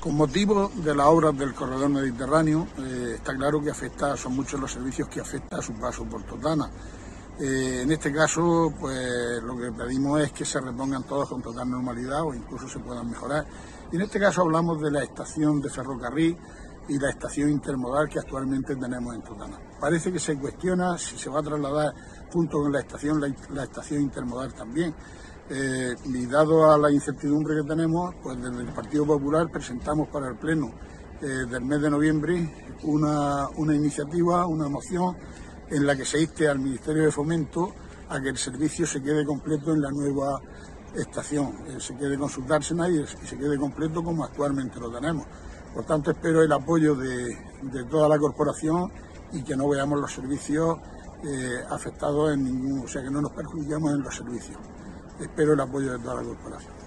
Con motivo de las obras del corredor mediterráneo, eh, está claro que afecta, son muchos los servicios que afecta a su paso por Totana. Eh, en este caso, pues lo que pedimos es que se repongan todos con total normalidad o incluso se puedan mejorar. Y en este caso hablamos de la estación de ferrocarril y la estación intermodal que actualmente tenemos en Totana. Parece que se cuestiona si se va a trasladar junto con la estación la estación intermodal también. Eh, y dado a la incertidumbre que tenemos, pues desde el Partido Popular presentamos para el Pleno eh, del mes de noviembre una, iniciativa, una moción en la que se inste al Ministerio de Fomento a que el servicio se quede completo en la nueva estación, eh, se quede con y, se quede completo como actualmente lo tenemos. Por tanto, espero el apoyo de, de toda la corporación y que no veamos los servicios afectados en ningún, o sea, que no nos perjudiquemos en los servicios espero el apoyo de toda la corporación.